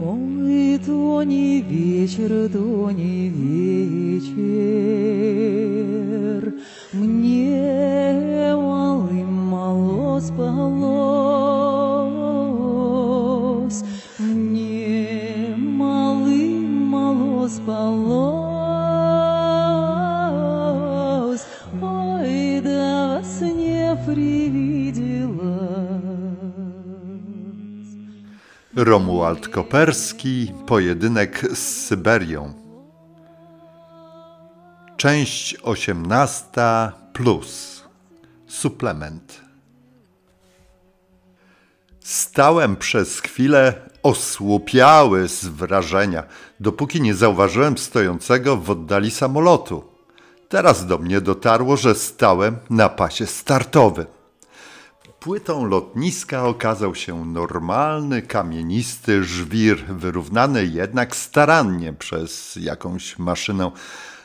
Ой, то не вечер, то не вечер, Мне малым мало спалось, Мне малым мало спалось, Romuald Koperski Pojedynek z Syberią Część 18 plus Suplement Stałem przez chwilę osłupiały z wrażenia, dopóki nie zauważyłem stojącego w oddali samolotu. Teraz do mnie dotarło, że stałem na pasie startowym. Płytą lotniska okazał się normalny, kamienisty żwir, wyrównany jednak starannie przez jakąś maszynę.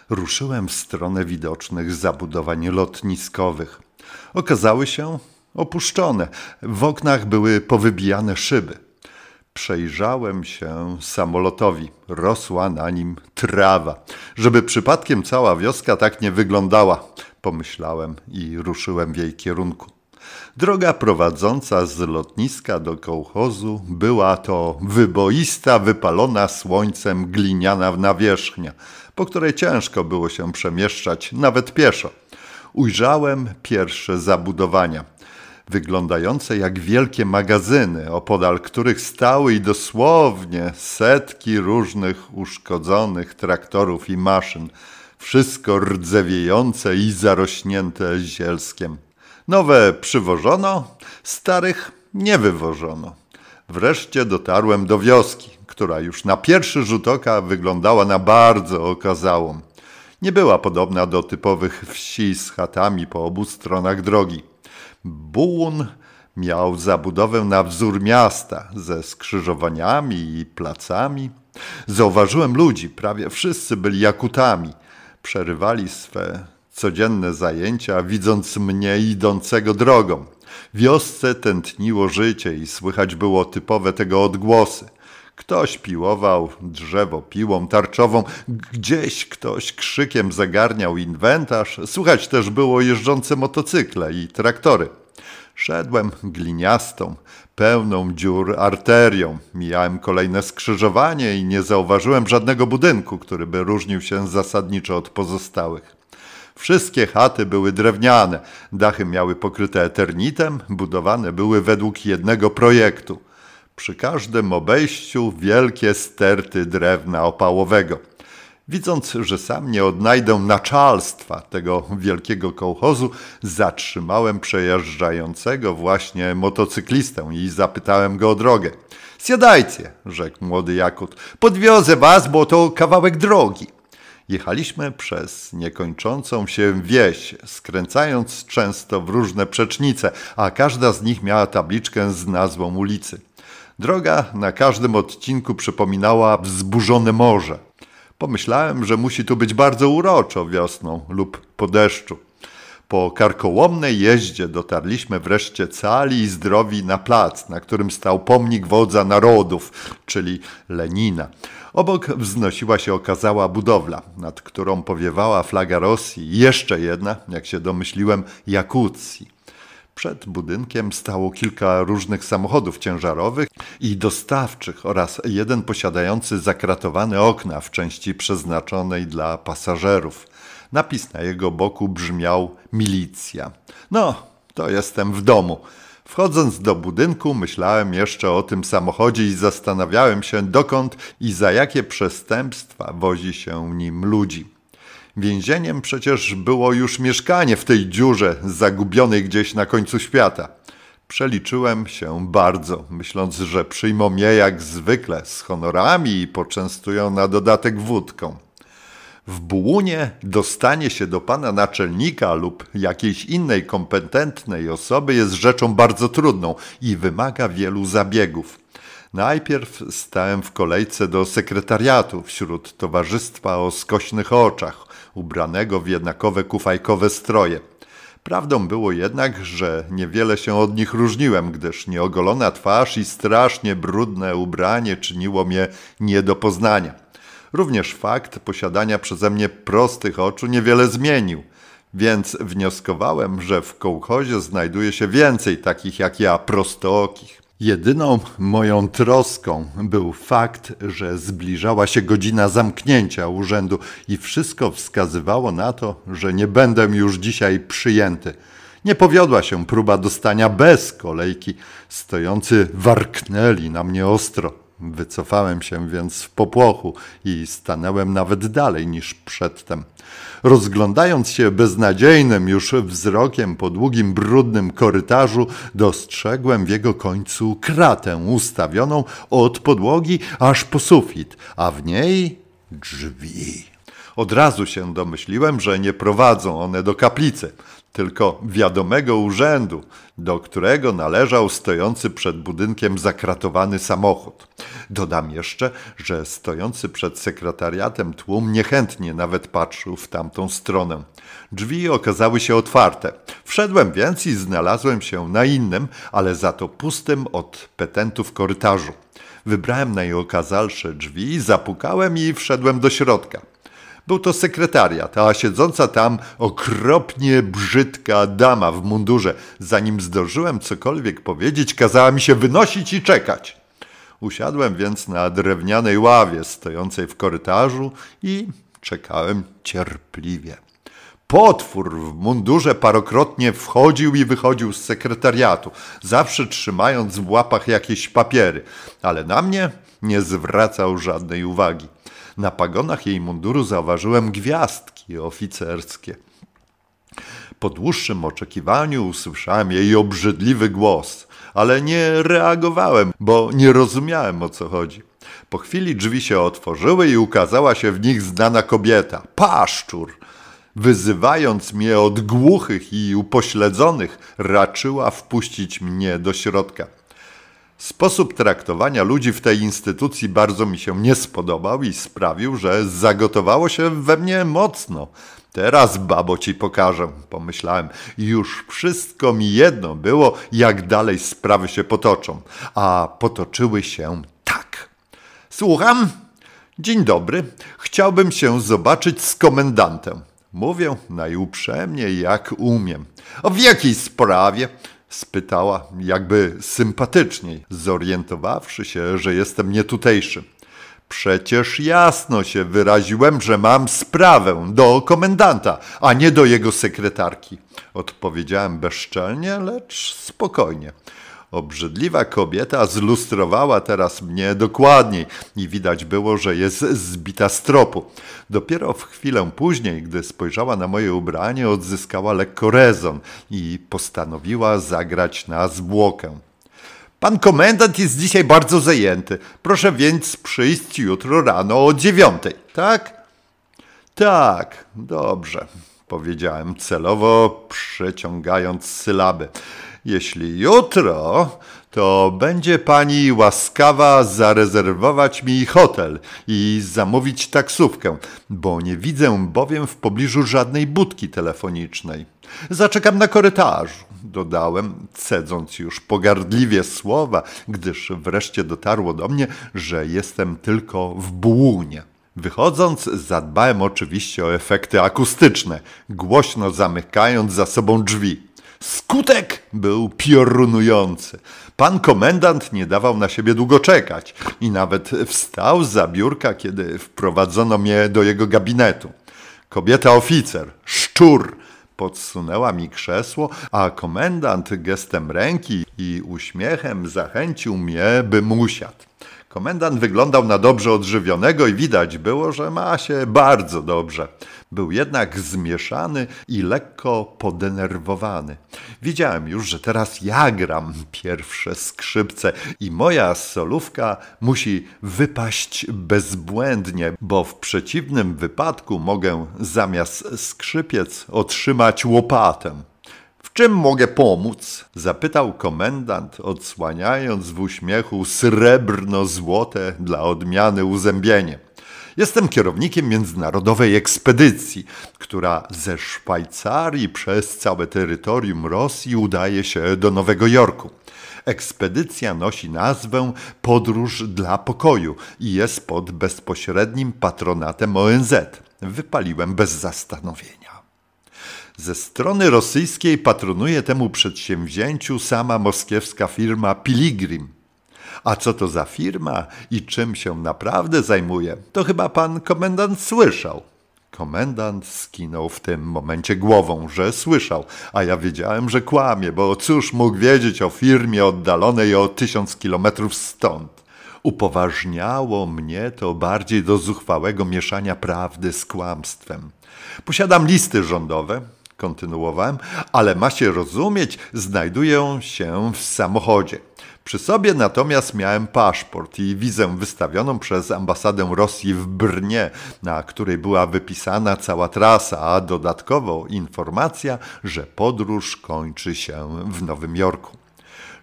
Ruszyłem w stronę widocznych zabudowań lotniskowych. Okazały się opuszczone. W oknach były powybijane szyby. Przejrzałem się samolotowi. Rosła na nim trawa. Żeby przypadkiem cała wioska tak nie wyglądała, pomyślałem i ruszyłem w jej kierunku. Droga prowadząca z lotniska do kołchozu była to wyboista, wypalona słońcem gliniana nawierzchnia, po której ciężko było się przemieszczać, nawet pieszo. Ujrzałem pierwsze zabudowania, wyglądające jak wielkie magazyny, opodal których stały i dosłownie setki różnych uszkodzonych traktorów i maszyn, wszystko rdzewiejące i zarośnięte zielskiem. Nowe przywożono, starych nie wywożono. Wreszcie dotarłem do wioski, która już na pierwszy rzut oka wyglądała na bardzo okazałą. Nie była podobna do typowych wsi z chatami po obu stronach drogi. Bułun miał zabudowę na wzór miasta ze skrzyżowaniami i placami. Zauważyłem ludzi, prawie wszyscy byli Jakutami. Przerywali swe codzienne zajęcia, widząc mnie idącego drogą. Wiosce tętniło życie i słychać było typowe tego odgłosy. Ktoś piłował drzewo piłą tarczową, gdzieś ktoś krzykiem zagarniał inwentarz, słychać też było jeżdżące motocykle i traktory. Szedłem gliniastą, pełną dziur arterią. Mijałem kolejne skrzyżowanie i nie zauważyłem żadnego budynku, który by różnił się zasadniczo od pozostałych. Wszystkie chaty były drewniane, dachy miały pokryte eternitem, budowane były według jednego projektu. Przy każdym obejściu wielkie sterty drewna opałowego. Widząc, że sam nie odnajdę naczalstwa tego wielkiego kołchozu, zatrzymałem przejeżdżającego właśnie motocyklistę i zapytałem go o drogę. Siadajcie, rzekł młody Jakut. Podwiozę was, bo to kawałek drogi. Jechaliśmy przez niekończącą się wieś, skręcając często w różne przecznice, a każda z nich miała tabliczkę z nazwą ulicy. Droga na każdym odcinku przypominała wzburzone morze. Pomyślałem, że musi tu być bardzo uroczo wiosną lub po deszczu. Po karkołomnej jeździe dotarliśmy wreszcie cali i zdrowi na plac, na którym stał pomnik wodza narodów, czyli Lenina. Obok wznosiła się okazała budowla, nad którą powiewała flaga Rosji i jeszcze jedna, jak się domyśliłem, Jakucji. Przed budynkiem stało kilka różnych samochodów ciężarowych i dostawczych oraz jeden posiadający zakratowane okna w części przeznaczonej dla pasażerów. Napis na jego boku brzmiał milicja. No, to jestem w domu. Wchodząc do budynku, myślałem jeszcze o tym samochodzie i zastanawiałem się, dokąd i za jakie przestępstwa wozi się nim ludzi. Więzieniem przecież było już mieszkanie w tej dziurze, zagubionej gdzieś na końcu świata. Przeliczyłem się bardzo, myśląc, że przyjmą mnie jak zwykle z honorami i poczęstują na dodatek wódką. W Bułunie dostanie się do pana naczelnika lub jakiejś innej kompetentnej osoby jest rzeczą bardzo trudną i wymaga wielu zabiegów. Najpierw stałem w kolejce do sekretariatu wśród towarzystwa o skośnych oczach, ubranego w jednakowe kufajkowe stroje. Prawdą było jednak, że niewiele się od nich różniłem, gdyż nieogolona twarz i strasznie brudne ubranie czyniło mnie nie do poznania. Również fakt posiadania przeze mnie prostych oczu niewiele zmienił, więc wnioskowałem, że w kołchozie znajduje się więcej takich jak ja prostookich. Jedyną moją troską był fakt, że zbliżała się godzina zamknięcia urzędu i wszystko wskazywało na to, że nie będę już dzisiaj przyjęty. Nie powiodła się próba dostania bez kolejki. Stojący warknęli na mnie ostro. Wycofałem się więc w popłochu i stanęłem nawet dalej niż przedtem. Rozglądając się beznadziejnym już wzrokiem po długim, brudnym korytarzu, dostrzegłem w jego końcu kratę ustawioną od podłogi aż po sufit, a w niej drzwi. Od razu się domyśliłem, że nie prowadzą one do kaplicy tylko wiadomego urzędu, do którego należał stojący przed budynkiem zakratowany samochód. Dodam jeszcze, że stojący przed sekretariatem tłum niechętnie nawet patrzył w tamtą stronę. Drzwi okazały się otwarte. Wszedłem więc i znalazłem się na innym, ale za to pustym od petentów korytarzu. Wybrałem najokazalsze drzwi, zapukałem i wszedłem do środka. Był to sekretariat, a siedząca tam okropnie brzydka dama w mundurze. Zanim zdążyłem cokolwiek powiedzieć, kazała mi się wynosić i czekać. Usiadłem więc na drewnianej ławie stojącej w korytarzu i czekałem cierpliwie. Potwór w mundurze parokrotnie wchodził i wychodził z sekretariatu, zawsze trzymając w łapach jakieś papiery, ale na mnie nie zwracał żadnej uwagi. Na pagonach jej munduru zauważyłem gwiazdki oficerskie. Po dłuższym oczekiwaniu usłyszałem jej obrzydliwy głos, ale nie reagowałem, bo nie rozumiałem o co chodzi. Po chwili drzwi się otworzyły i ukazała się w nich znana kobieta, paszczur. Wyzywając mnie od głuchych i upośledzonych, raczyła wpuścić mnie do środka. Sposób traktowania ludzi w tej instytucji bardzo mi się nie spodobał i sprawił, że zagotowało się we mnie mocno. Teraz, babo, ci pokażę, pomyślałem. Już wszystko mi jedno było, jak dalej sprawy się potoczą. A potoczyły się tak. Słucham? Dzień dobry. Chciałbym się zobaczyć z komendantem. Mówię najuprzejmiej, jak umiem. W jakiej sprawie? Spytała jakby sympatyczniej, zorientowawszy się, że jestem nietutejszy. Przecież jasno się wyraziłem, że mam sprawę do komendanta, a nie do jego sekretarki. Odpowiedziałem bezczelnie, lecz spokojnie. Obrzydliwa kobieta zlustrowała teraz mnie dokładniej i widać było, że jest zbita z tropu. Dopiero w chwilę później, gdy spojrzała na moje ubranie, odzyskała lekko rezon i postanowiła zagrać na zwłokę. Pan komendant jest dzisiaj bardzo zajęty. Proszę więc przyjść jutro rano o dziewiątej, tak? Tak, dobrze, powiedziałem celowo, przeciągając sylaby. Jeśli jutro, to będzie pani łaskawa zarezerwować mi hotel i zamówić taksówkę, bo nie widzę bowiem w pobliżu żadnej budki telefonicznej. Zaczekam na korytarzu, dodałem, cedząc już pogardliwie słowa, gdyż wreszcie dotarło do mnie, że jestem tylko w błunie. Wychodząc, zadbałem oczywiście o efekty akustyczne, głośno zamykając za sobą drzwi. Skutek był piorunujący. Pan komendant nie dawał na siebie długo czekać i nawet wstał za biurka, kiedy wprowadzono mnie do jego gabinetu. Kobieta oficer, szczur, podsunęła mi krzesło, a komendant gestem ręki i uśmiechem zachęcił mnie, bym usiadł. Komendant wyglądał na dobrze odżywionego i widać było, że ma się bardzo dobrze. Był jednak zmieszany i lekko podenerwowany. Widziałem już, że teraz ja gram pierwsze skrzypce i moja solówka musi wypaść bezbłędnie, bo w przeciwnym wypadku mogę zamiast skrzypiec otrzymać łopatę. W czym mogę pomóc? zapytał komendant, odsłaniając w uśmiechu srebrno-złote dla odmiany uzębienie. Jestem kierownikiem międzynarodowej ekspedycji, która ze Szwajcarii przez całe terytorium Rosji udaje się do Nowego Jorku. Ekspedycja nosi nazwę Podróż dla Pokoju i jest pod bezpośrednim patronatem ONZ. Wypaliłem bez zastanowienia. Ze strony rosyjskiej patronuje temu przedsięwzięciu sama moskiewska firma Piligrim. A co to za firma i czym się naprawdę zajmuje, to chyba pan komendant słyszał. Komendant skinął w tym momencie głową, że słyszał, a ja wiedziałem, że kłamie, bo cóż mógł wiedzieć o firmie oddalonej o tysiąc kilometrów stąd. Upoważniało mnie to bardziej do zuchwałego mieszania prawdy z kłamstwem. Posiadam listy rządowe, kontynuowałem, ale ma się rozumieć, znajdują się w samochodzie. Przy sobie natomiast miałem paszport i wizę wystawioną przez ambasadę Rosji w Brnie, na której była wypisana cała trasa, a dodatkowo informacja, że podróż kończy się w Nowym Jorku.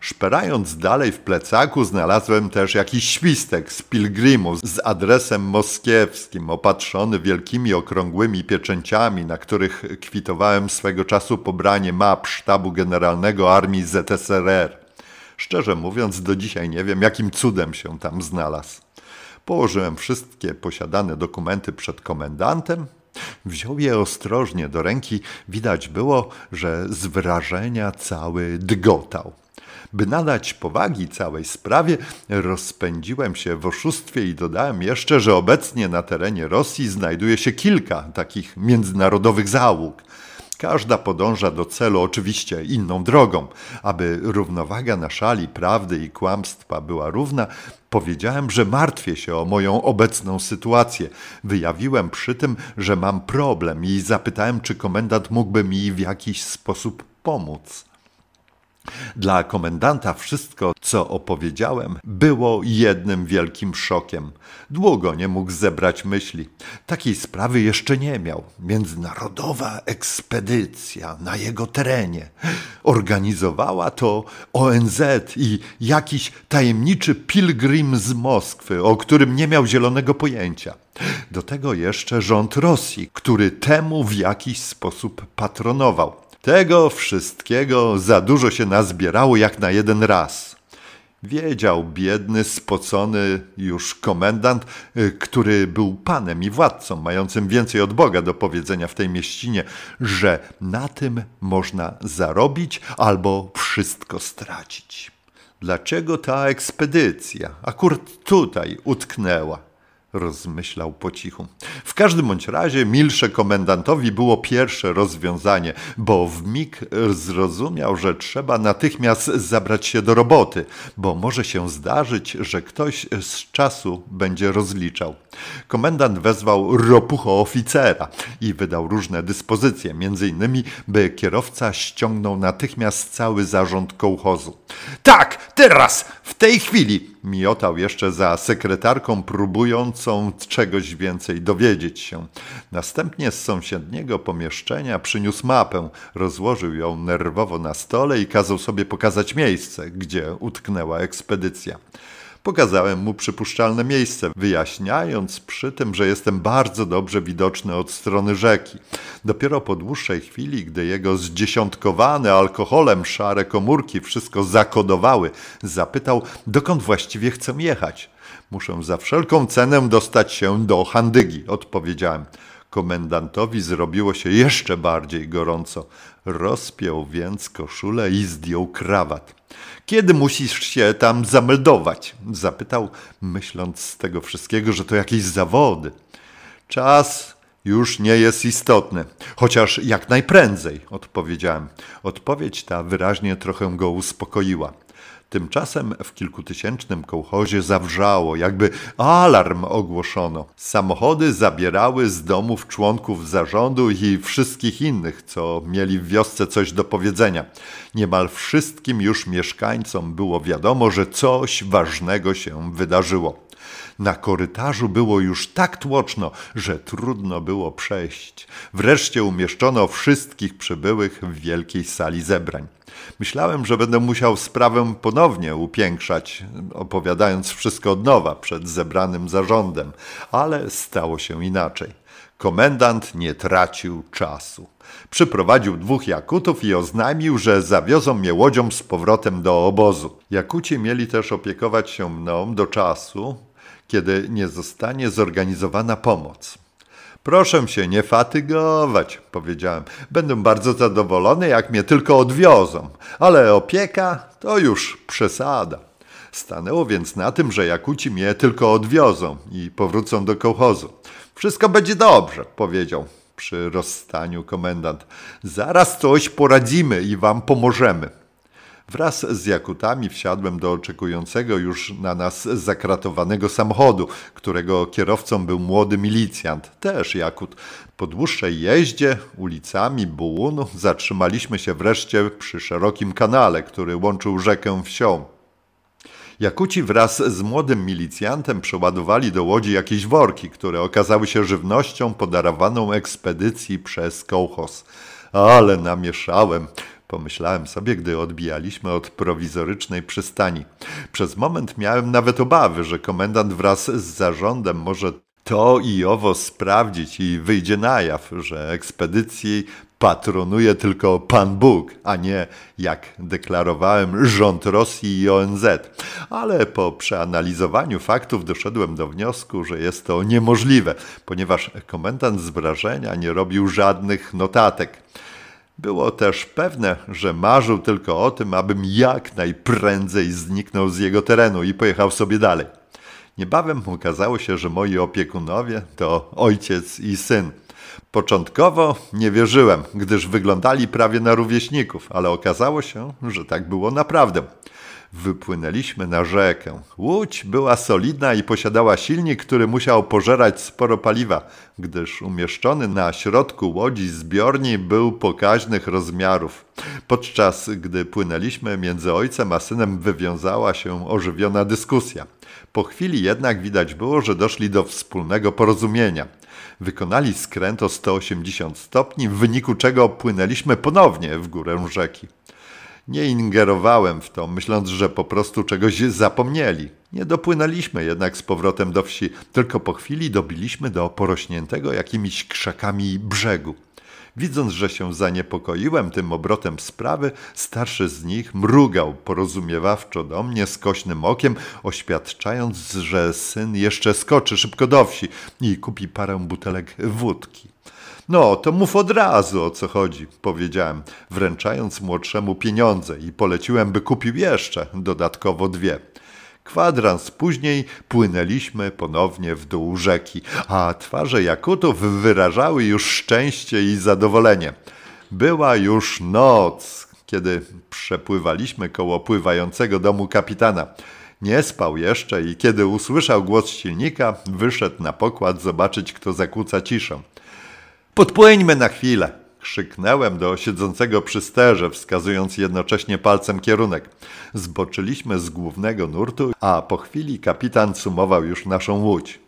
Szperając dalej w plecaku, znalazłem też jakiś świstek z pilgrimu z adresem moskiewskim, opatrzony wielkimi okrągłymi pieczęciami, na których kwitowałem swego czasu pobranie map sztabu generalnego armii ZSRR. Szczerze mówiąc, do dzisiaj nie wiem, jakim cudem się tam znalazł. Położyłem wszystkie posiadane dokumenty przed komendantem, Wziął je ostrożnie do ręki, widać było, że z wrażenia cały dgotał. By nadać powagi całej sprawie, rozpędziłem się w oszustwie i dodałem jeszcze, że obecnie na terenie Rosji znajduje się kilka takich międzynarodowych załóg. Każda podąża do celu oczywiście inną drogą. Aby równowaga na szali prawdy i kłamstwa była równa, powiedziałem, że martwię się o moją obecną sytuację. Wyjawiłem przy tym, że mam problem i zapytałem, czy komendant mógłby mi w jakiś sposób pomóc. Dla komendanta wszystko, co opowiedziałem, było jednym wielkim szokiem. Długo nie mógł zebrać myśli. Takiej sprawy jeszcze nie miał. Międzynarodowa ekspedycja na jego terenie. Organizowała to ONZ i jakiś tajemniczy pilgrim z Moskwy, o którym nie miał zielonego pojęcia. Do tego jeszcze rząd Rosji, który temu w jakiś sposób patronował. Tego wszystkiego za dużo się nazbierało jak na jeden raz. Wiedział biedny, spocony już komendant, y, który był panem i władcą, mającym więcej od Boga do powiedzenia w tej mieścinie, że na tym można zarobić albo wszystko stracić. Dlaczego ta ekspedycja akurat tutaj utknęła? rozmyślał po cichu. Każdym bądź razie milsze komendantowi było pierwsze rozwiązanie, bo w mig zrozumiał, że trzeba natychmiast zabrać się do roboty, bo może się zdarzyć, że ktoś z czasu będzie rozliczał. Komendant wezwał ropucho oficera i wydał różne dyspozycje, między innymi, by kierowca ściągnął natychmiast cały zarząd kołchozu. Tak, teraz, w tej chwili, miotał jeszcze za sekretarką, próbującą czegoś więcej dowiedzieć się. Następnie z sąsiedniego pomieszczenia przyniósł mapę, rozłożył ją nerwowo na stole i kazał sobie pokazać miejsce, gdzie utknęła ekspedycja. Pokazałem mu przypuszczalne miejsce, wyjaśniając przy tym, że jestem bardzo dobrze widoczny od strony rzeki. Dopiero po dłuższej chwili, gdy jego zdziesiątkowane alkoholem szare komórki wszystko zakodowały, zapytał, dokąd właściwie chcę jechać. Muszę za wszelką cenę dostać się do Handygi, odpowiedziałem. Komendantowi zrobiło się jeszcze bardziej gorąco. Rozpiął więc koszulę i zdjął krawat. Kiedy musisz się tam zameldować? Zapytał, myśląc z tego wszystkiego, że to jakieś zawody. Czas już nie jest istotny, chociaż jak najprędzej, odpowiedziałem. Odpowiedź ta wyraźnie trochę go uspokoiła. Tymczasem w kilkutysięcznym kołchozie zawrzało, jakby alarm ogłoszono. Samochody zabierały z domów członków zarządu i wszystkich innych, co mieli w wiosce coś do powiedzenia. Niemal wszystkim już mieszkańcom było wiadomo, że coś ważnego się wydarzyło. Na korytarzu było już tak tłoczno, że trudno było przejść. Wreszcie umieszczono wszystkich przybyłych w wielkiej sali zebrań. Myślałem, że będę musiał sprawę ponownie upiększać, opowiadając wszystko od nowa przed zebranym zarządem, ale stało się inaczej. Komendant nie tracił czasu. Przyprowadził dwóch Jakutów i oznajmił, że zawiozą mnie łodzią z powrotem do obozu. Jakuci mieli też opiekować się mną do czasu, kiedy nie zostanie zorganizowana pomoc. Proszę się nie fatygować, powiedziałem. Będę bardzo zadowolony, jak mnie tylko odwiozą, ale opieka to już przesada. Stanęło więc na tym, że Jakuci mnie tylko odwiozą i powrócą do kołchozu. Wszystko będzie dobrze, powiedział przy rozstaniu komendant. Zaraz coś poradzimy i wam pomożemy. Wraz z Jakutami wsiadłem do oczekującego już na nas zakratowanego samochodu, którego kierowcą był młody milicjant, też Jakut. Po dłuższej jeździe ulicami Bułunu zatrzymaliśmy się wreszcie przy szerokim kanale, który łączył rzekę wsią. Jakuci wraz z młodym milicjantem przeładowali do łodzi jakieś worki, które okazały się żywnością podarowaną ekspedycji przez kołchos. Ale namieszałem. Pomyślałem sobie, gdy odbijaliśmy od prowizorycznej przystani. Przez moment miałem nawet obawy, że komendant wraz z zarządem może to i owo sprawdzić i wyjdzie na jaw, że ekspedycji patronuje tylko Pan Bóg, a nie, jak deklarowałem, rząd Rosji i ONZ. Ale po przeanalizowaniu faktów doszedłem do wniosku, że jest to niemożliwe, ponieważ komendant z wrażenia nie robił żadnych notatek. Było też pewne, że marzył tylko o tym, abym jak najprędzej zniknął z jego terenu i pojechał sobie dalej. Niebawem okazało się, że moi opiekunowie to ojciec i syn. Początkowo nie wierzyłem, gdyż wyglądali prawie na rówieśników, ale okazało się, że tak było naprawdę. Wypłynęliśmy na rzekę. Łódź była solidna i posiadała silnik, który musiał pożerać sporo paliwa, gdyż umieszczony na środku łodzi zbiorni był pokaźnych rozmiarów. Podczas gdy płynęliśmy między ojcem a synem wywiązała się ożywiona dyskusja. Po chwili jednak widać było, że doszli do wspólnego porozumienia. Wykonali skręt o 180 stopni, w wyniku czego płynęliśmy ponownie w górę rzeki. Nie ingerowałem w to, myśląc, że po prostu czegoś zapomnieli. Nie dopłynęliśmy jednak z powrotem do wsi, tylko po chwili dobiliśmy do porośniętego jakimiś krzakami brzegu. Widząc, że się zaniepokoiłem tym obrotem sprawy, starszy z nich mrugał porozumiewawczo do mnie skośnym okiem, oświadczając, że syn jeszcze skoczy szybko do wsi i kupi parę butelek wódki. No, to mów od razu o co chodzi, powiedziałem, wręczając młodszemu pieniądze i poleciłem, by kupił jeszcze dodatkowo dwie. Kwadrans później płynęliśmy ponownie w dół rzeki, a twarze Jakutów wyrażały już szczęście i zadowolenie. Była już noc, kiedy przepływaliśmy koło pływającego domu kapitana. Nie spał jeszcze i kiedy usłyszał głos silnika, wyszedł na pokład zobaczyć, kto zakłóca ciszę. Podpłyńmy na chwilę! Krzyknęłem do siedzącego przy sterze, wskazując jednocześnie palcem kierunek. Zboczyliśmy z głównego nurtu, a po chwili kapitan sumował już naszą łódź.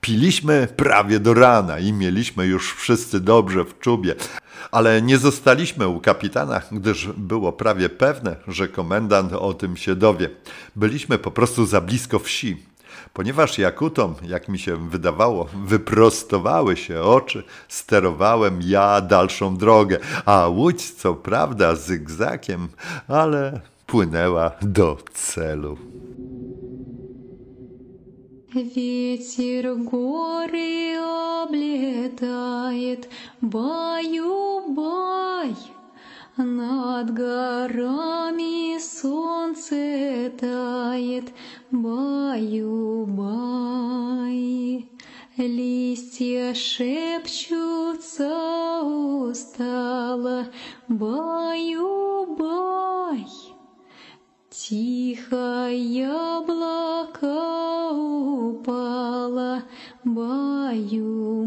Piliśmy prawie do rana i mieliśmy już wszyscy dobrze w czubie, ale nie zostaliśmy u kapitana, gdyż było prawie pewne, że komendant o tym się dowie. Byliśmy po prostu za blisko wsi. Ponieważ Jakutom, jak mi się wydawało, wyprostowały się oczy, sterowałem ja dalszą drogę, a łódź co prawda zygzakiem, ale płynęła do celu. Ветер горы облетает, баю-бай. Над горами солнце тает, баю-бай. Листья шепчутся устало, баю-бай. Тихо яблоко упало, баю-бай.